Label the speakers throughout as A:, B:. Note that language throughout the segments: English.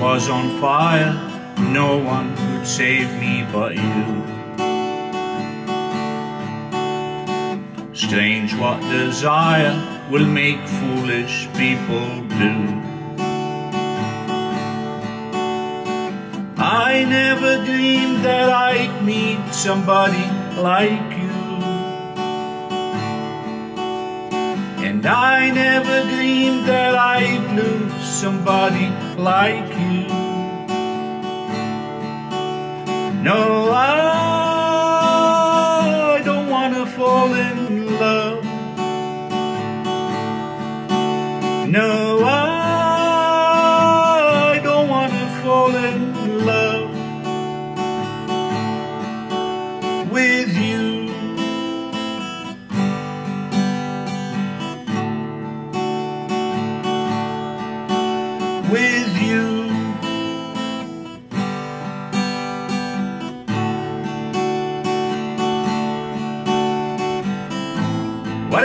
A: was on fire, no one could save me but you. Strange what desire will make foolish people do. I never dreamed that I'd meet somebody like you. And I never dreamed that I'd lose somebody like you. No, I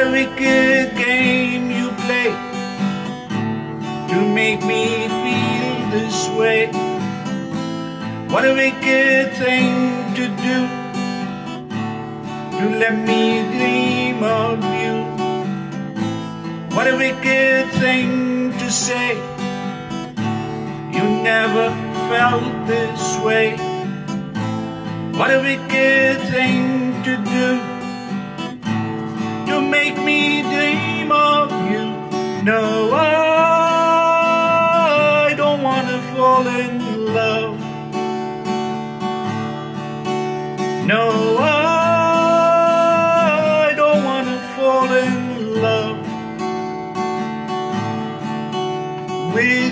A: What a wicked game you play to make me feel this way. What a wicked thing to do to let me dream of you. What a wicked thing to say. You never felt this way. What a wicked thing to do No, I don't wanna fall in love. No, I don't wanna fall in love with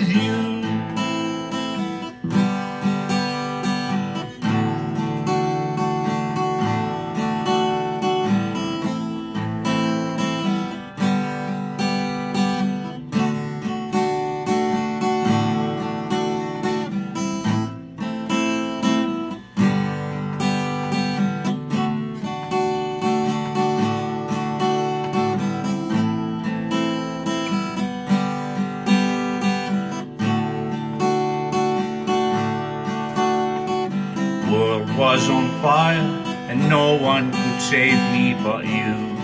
A: was on fire and no one could save me but you.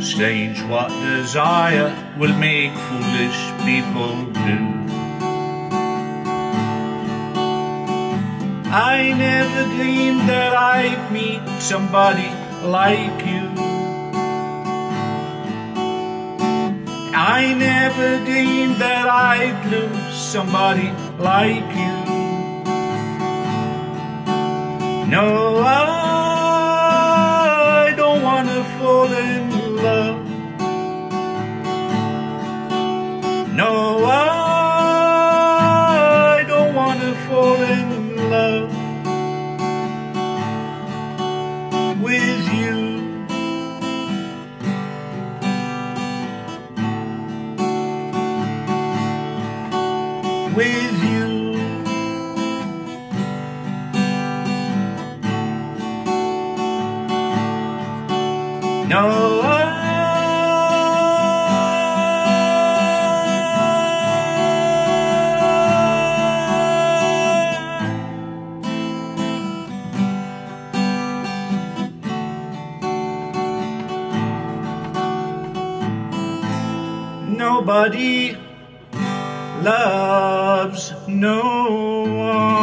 A: Strange what desire will make foolish people do. I never dreamed that I'd meet somebody like you. I never dreamed that I'd lose somebody like you. No, I don't wanna fall in love. No, I don't wanna fall in love with you. with you. No, nobody loves no